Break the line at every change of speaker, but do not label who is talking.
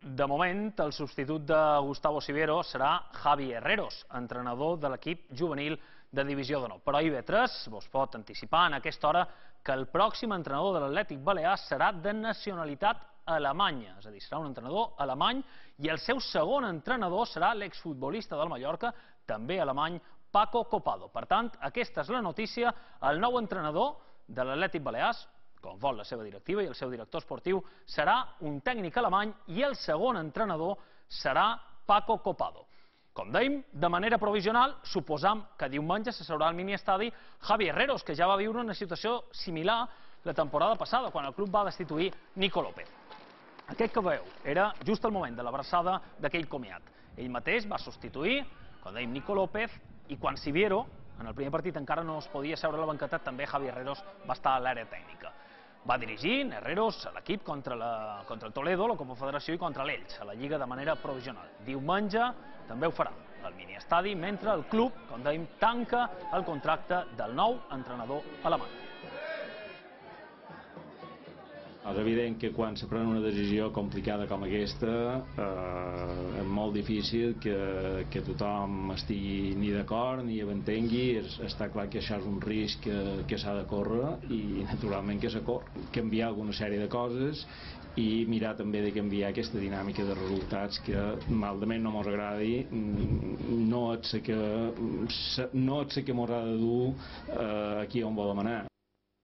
De moment, el substitut de Gustavo Sivero serà Javi Herreros, entrenador de l'equip juvenil de Divisió d'Honor. Però IB3 vos pot anticipar en aquesta hora que el pròxim entrenador de l'Atlètic Balear serà de nacionalitat alemanya, és a dir, serà un entrenador alemany i el seu segon entrenador serà l'exfutbolista del Mallorca, també alemany, Paco Copado. Per tant, aquesta és la notícia, el nou entrenador de l'Atlètic Balears com vol la seva directiva i el seu director esportiu, serà un tècnic alemany i el segon entrenador serà Paco Copado. Com dèiem, de manera provisional, suposam que diumenge s'asseurà al miniestadi Javi Herreros, que ja va viure una situació similar la temporada passada, quan el club va destituir Nico López. Aquest que veieu era just el moment de l'abraçada d'aquell comiat. Ell mateix va substituir, com dèiem, Nico López, i quan Siviero, en el primer partit encara no es podia seure a la banqueta, també Javi Herreros va estar a l'àrea tècnica va dirigir Herreros l'equip contra, la, contra el Toledo, la Copa Federació i contra l'Elx, a la Lliga de manera provisional. Diumenge també ho farà al miniestadi, mentre el club, com dèiem, tanca el contracte del nou entrenador alemany.
És evident que quan se pren una decisió complicada com aquesta eh, és molt difícil que, que tothom estigui ni d'acord ni entengui. Es, està clar que això és un risc que, que s'ha de córrer i naturalment que s'ha canviar alguna sèrie de coses i mirar també de canviar aquesta dinàmica de resultats que malament no mos agradi no et sé que no et sé que ha de dur eh, aquí on volem anar